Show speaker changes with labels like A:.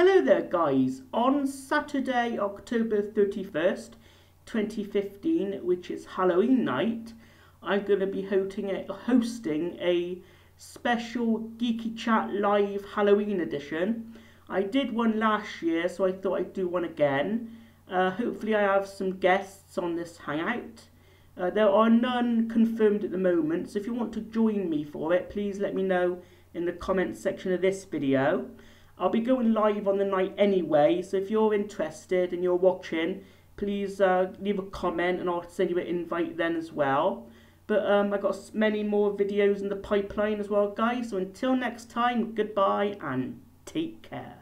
A: Hello there guys, on Saturday October 31st 2015 which is Halloween night I'm going to be hosting a, hosting a special Geeky Chat Live Halloween edition. I did one last year so I thought I'd do one again. Uh, hopefully I have some guests on this hangout. Uh, there are none confirmed at the moment so if you want to join me for it please let me know in the comments section of this video. I'll be going live on the night anyway, so if you're interested and you're watching, please uh, leave a comment and I'll send you an invite then as well. But um, I've got many more videos in the pipeline as well, guys. So until next time, goodbye and take care.